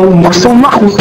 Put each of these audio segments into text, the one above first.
o Marcelo Marcos.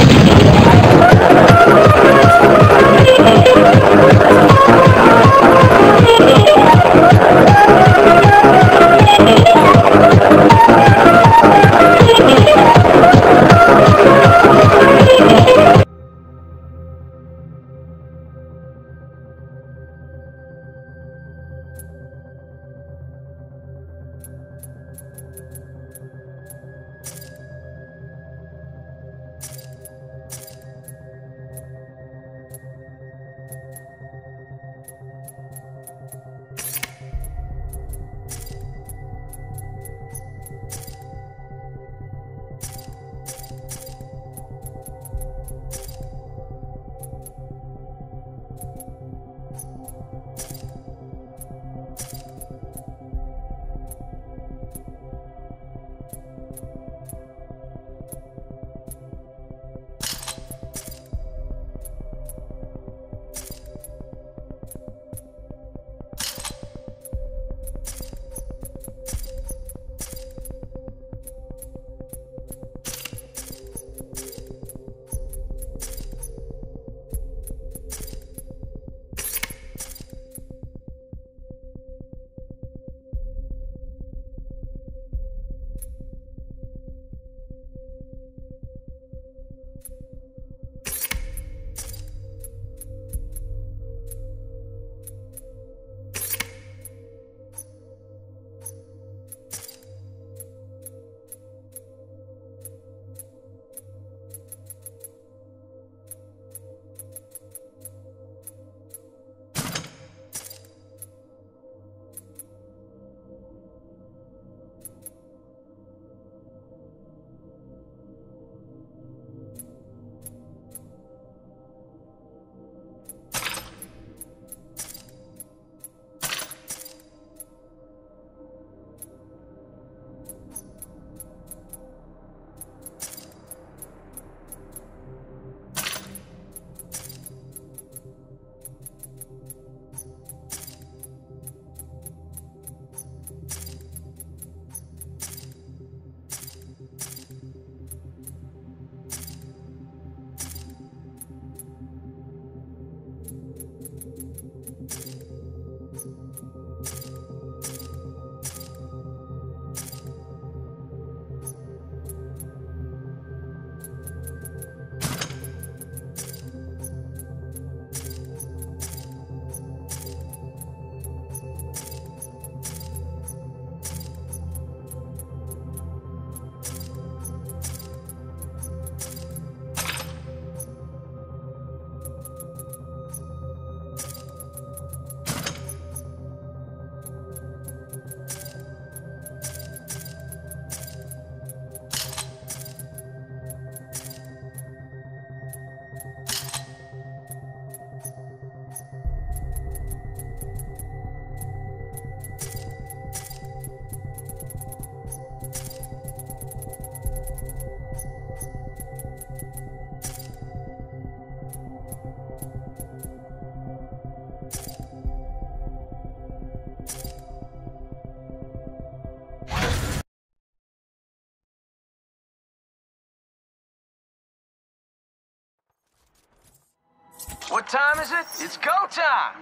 What time is it? It's go time!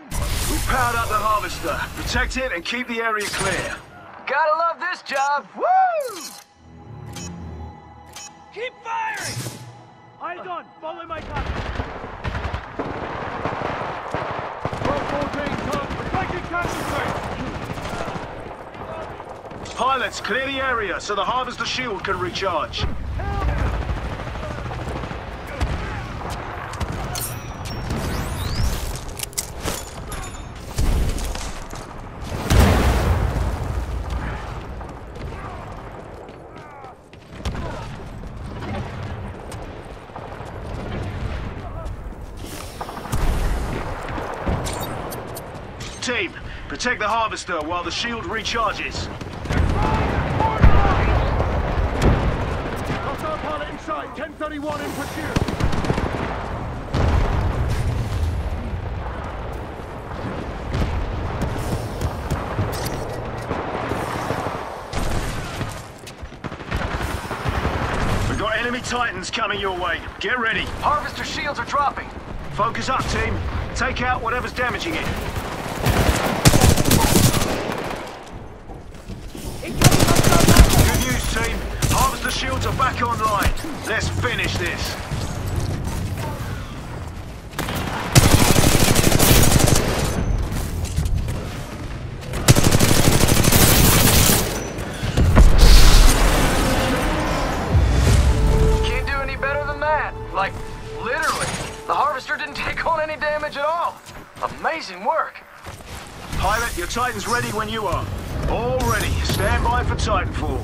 We powered up the harvester. Protect it and keep the area clear. Gotta love this job. Woo! Keep firing! Eyes on! Follow my gun! 12-14, Tom. Taking concentrate! Pilots, clear the area so the harvester shield can recharge. Team, protect the harvester while the shield recharges. Hostile pilot in sight! 1031 in pursuit! We've got enemy titans coming your way. Get ready. Harvester shields are dropping. Focus up, team. Take out whatever's damaging it. When you are. All ready. Stand by for Titanfall.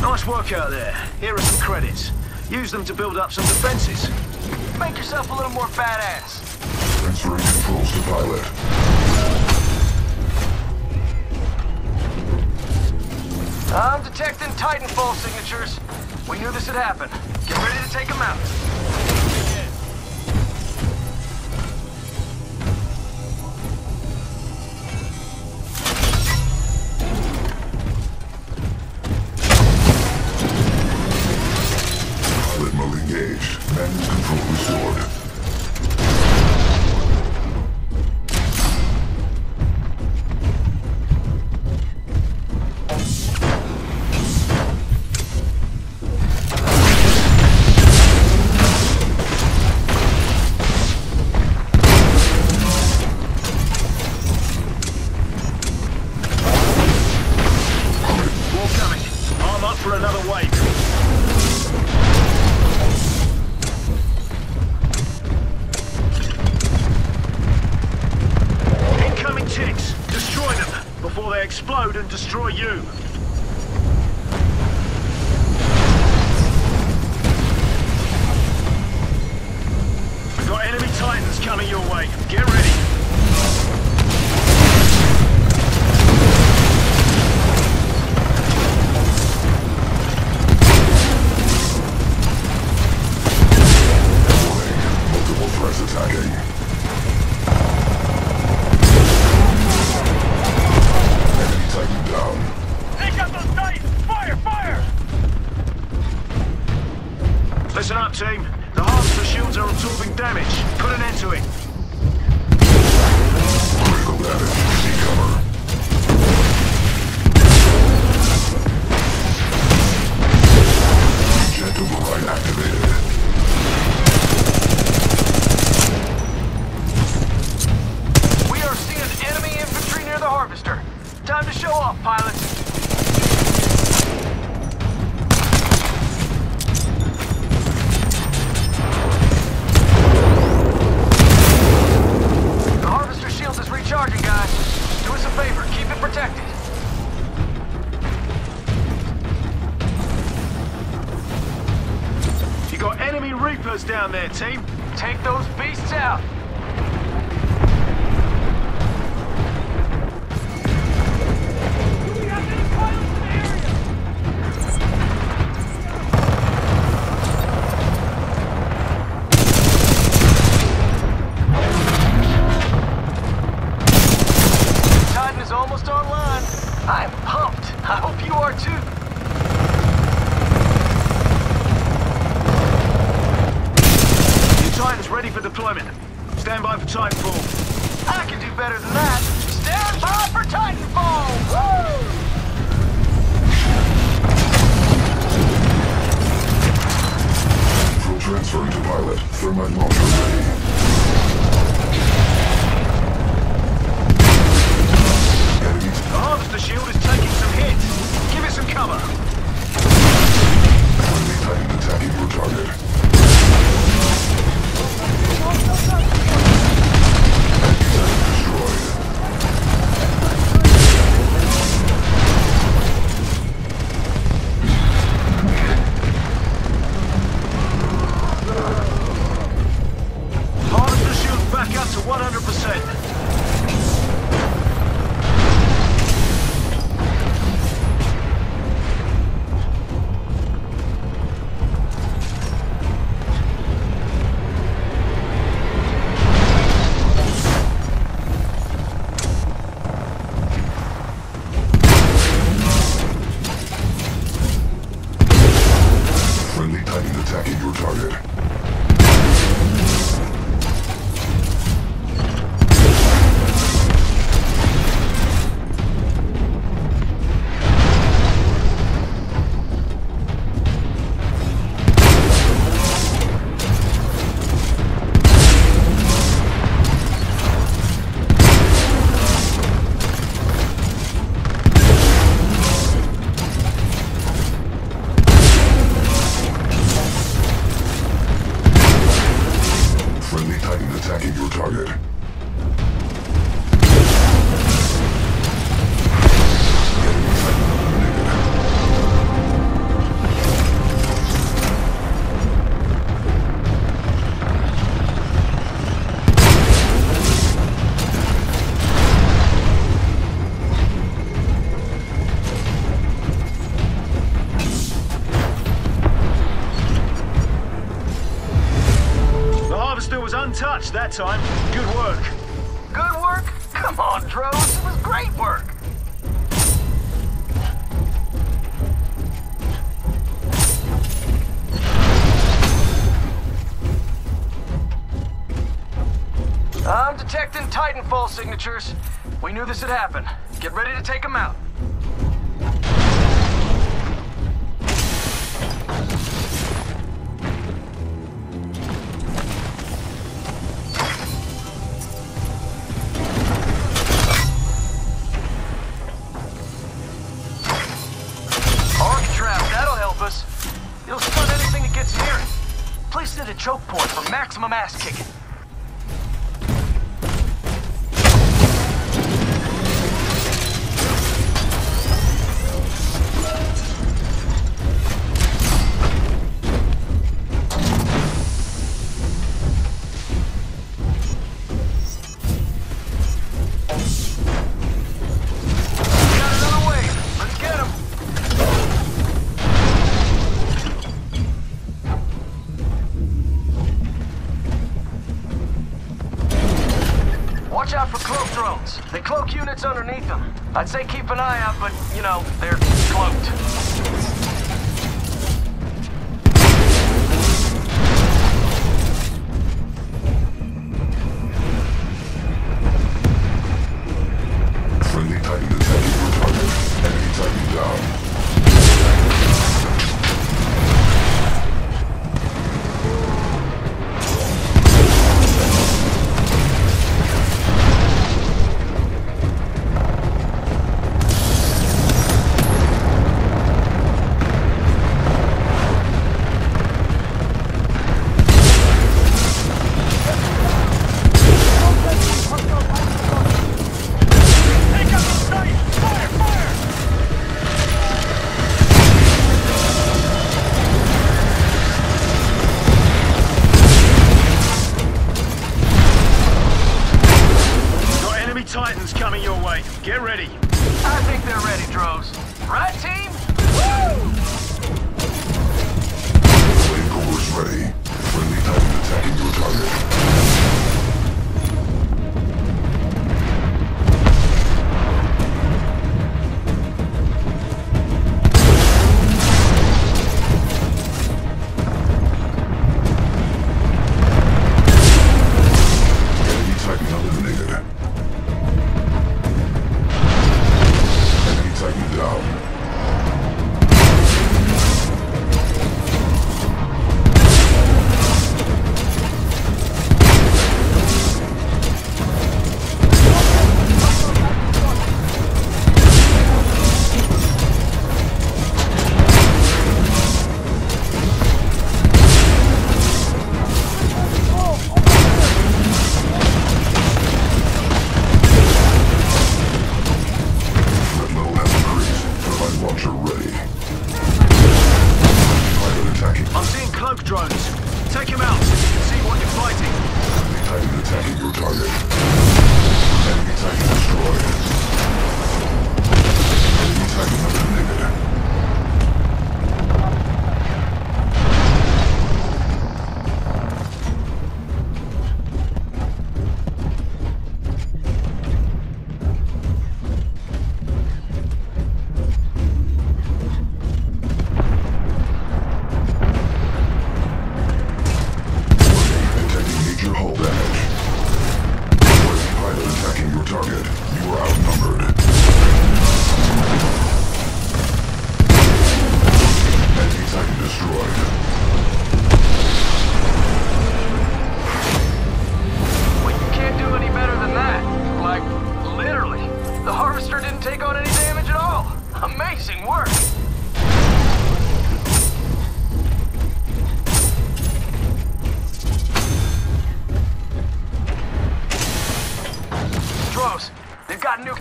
Nice work out there. Here are some credits. Use them to build up some defenses. Make yourself a little more badass. Transferring controls to pilot. I'm detecting Titanfall signatures. We knew this would happen. Get ready to take them out. Time to show off, pilots. The harvester shield is recharging, guys. Do us a favor, keep it protected. You got enemy reapers down there, team. Take those beasts out. that time. us. You'll stun anything that gets near it. Place it at choke point for maximum ass kicking. I'd say keep an eye out, but, you know,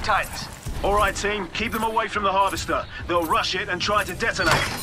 Titans. All right, team, keep them away from the harvester. They'll rush it and try to detonate.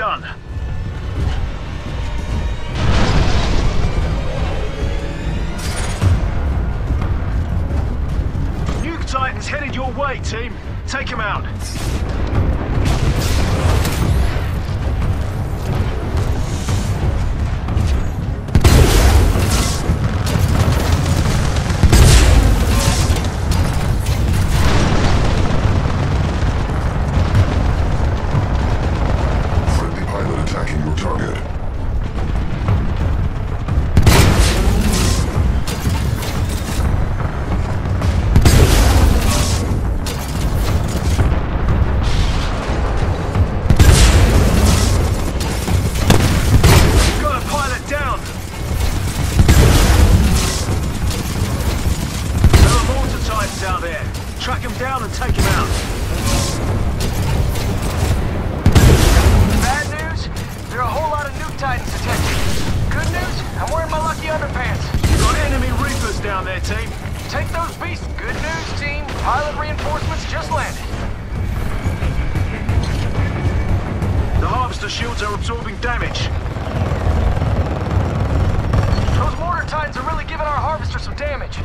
done. underpants. Got enemy Reapers down there, team. Take those beasts. Good news, team. Pilot reinforcements just landed. The harvester shields are absorbing damage. Those mortar titans are really giving our harvester some damage.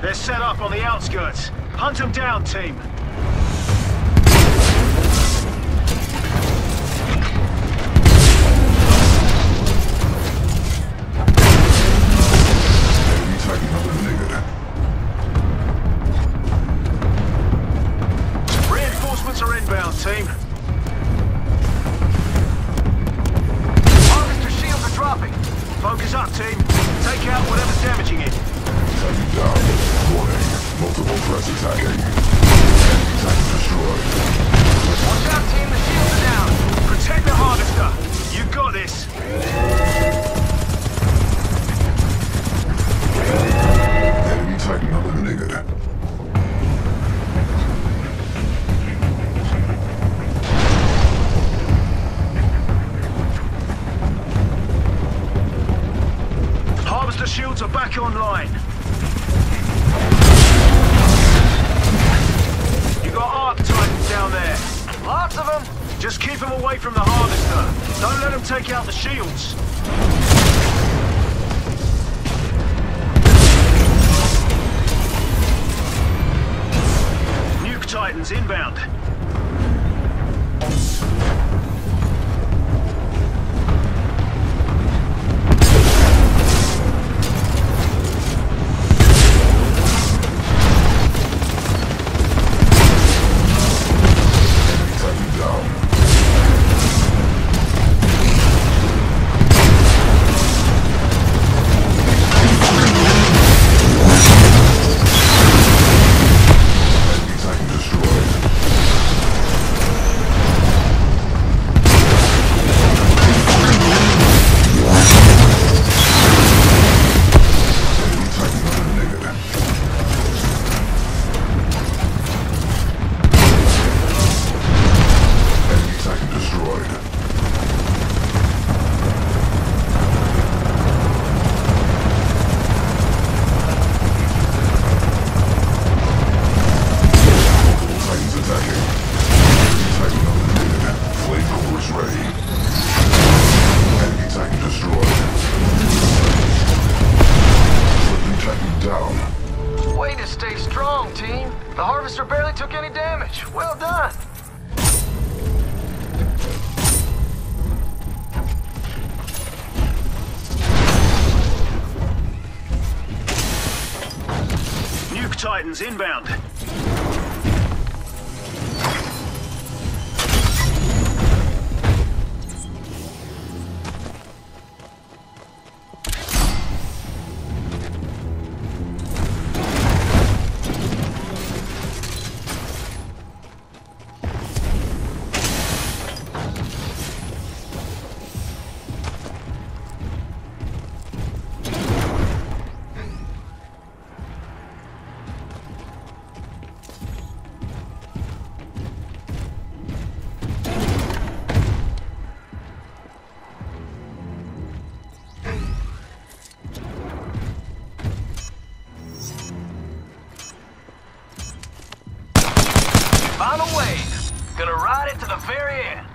They're set up on the outskirts. Hunt them down, team. in bounds. on the way. Gonna ride it to the very end.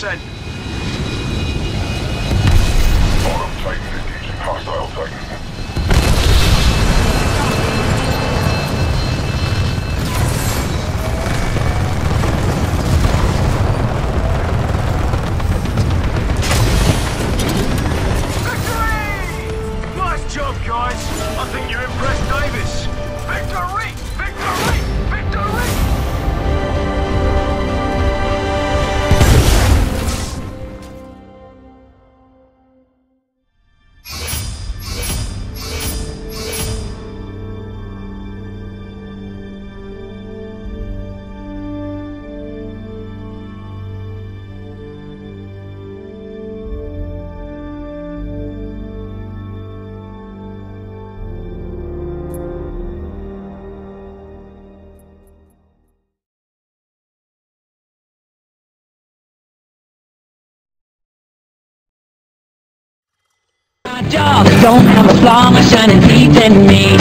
To My job don't have a flaw, my shining teeth in me.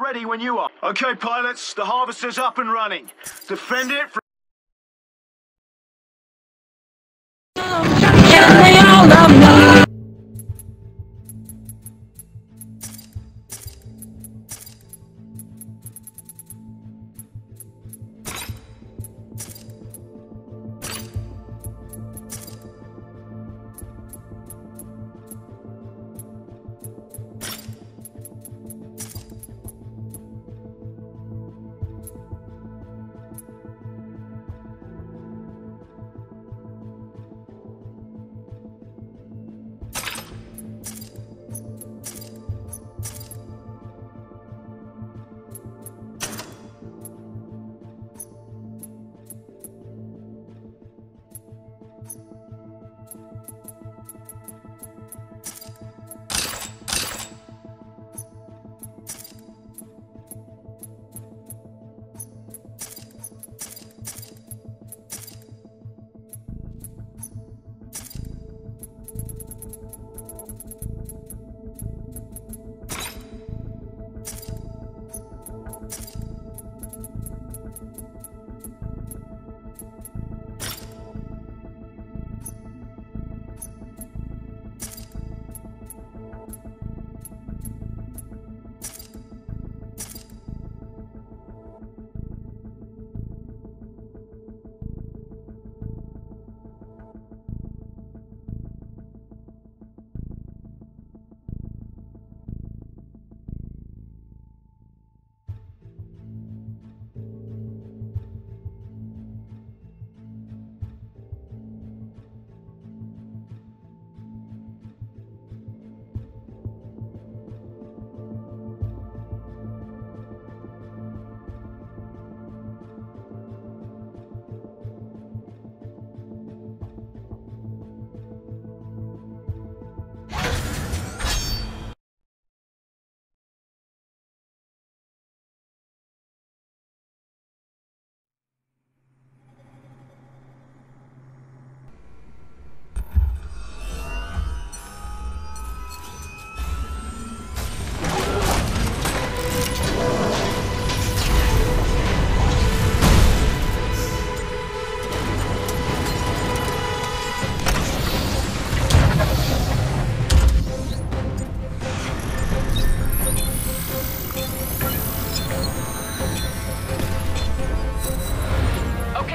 Ready when you are. Okay, pilots, the harvester's up and running. Defend it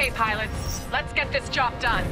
Okay, pilots, let's get this job done.